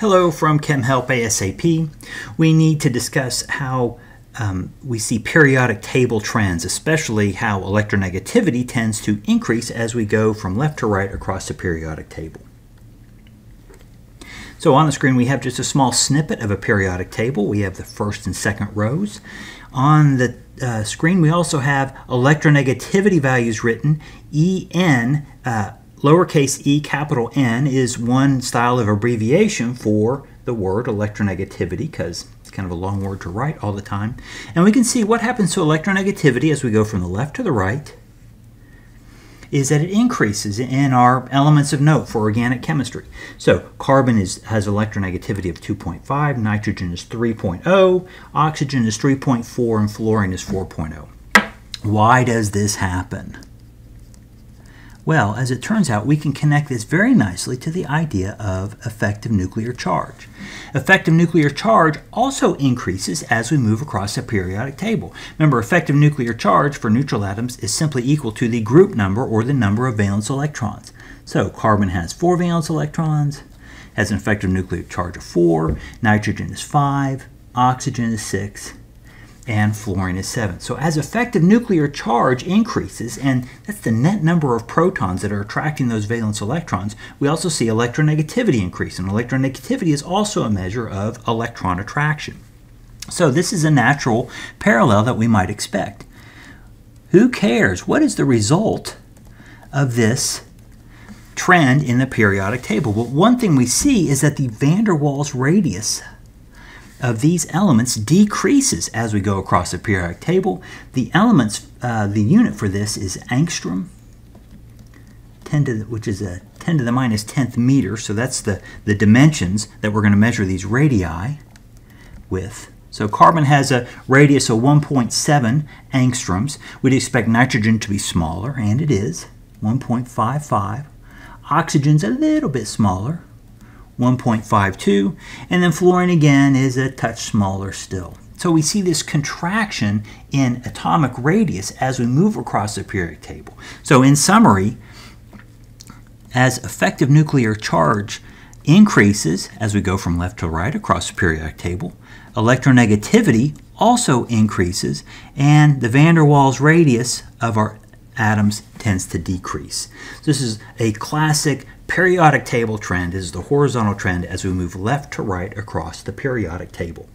Hello from ChemHelp ASAP. We need to discuss how um, we see periodic table trends, especially how electronegativity tends to increase as we go from left to right across the periodic table. So on the screen we have just a small snippet of a periodic table. We have the first and second rows. On the uh, screen we also have electronegativity values written. En uh, Lowercase e capital N is one style of abbreviation for the word electronegativity because it's kind of a long word to write all the time. And we can see what happens to electronegativity as we go from the left to the right is that it increases in our elements of note for organic chemistry. So carbon is, has electronegativity of 2.5, nitrogen is 3.0, oxygen is 3.4, and fluorine is 4.0. Why does this happen? Well, as it turns out, we can connect this very nicely to the idea of effective nuclear charge. Effective nuclear charge also increases as we move across the periodic table. Remember, effective nuclear charge for neutral atoms is simply equal to the group number or the number of valence electrons. So carbon has 4 valence electrons, has an effective nuclear charge of 4, nitrogen is 5, oxygen is 6, and fluorine is 7. So as effective nuclear charge increases, and that's the net number of protons that are attracting those valence electrons, we also see electronegativity increase. And electronegativity is also a measure of electron attraction. So this is a natural parallel that we might expect. Who cares? What is the result of this trend in the periodic table? Well, one thing we see is that the van der Waals radius of these elements decreases as we go across the periodic table. The elements, uh, the unit for this is angstrom, 10 to the, which is a 10 to the minus 10th meter. So that's the, the dimensions that we're going to measure these radii with. So carbon has a radius of 1.7 angstroms. We'd expect nitrogen to be smaller, and it is, 1.55. Oxygen's a little bit smaller, 1.52, and then fluorine again is a touch smaller still. So we see this contraction in atomic radius as we move across the periodic table. So in summary, as effective nuclear charge increases as we go from left to right across the periodic table, electronegativity also increases, and the van der Waals radius of our atoms tends to decrease. This is a classic periodic table trend. This is the horizontal trend as we move left to right across the periodic table.